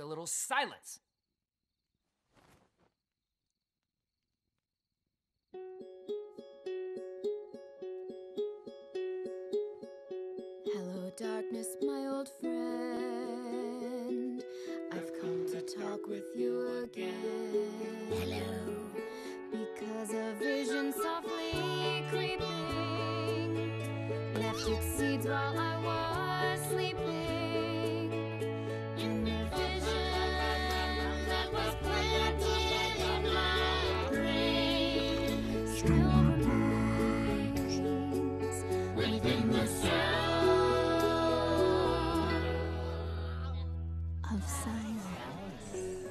a little silence. Hello, darkness, my old friend. I've come to talk with you again. Hello. Because a vision softly creeping left its seeds while I within the sound of silence.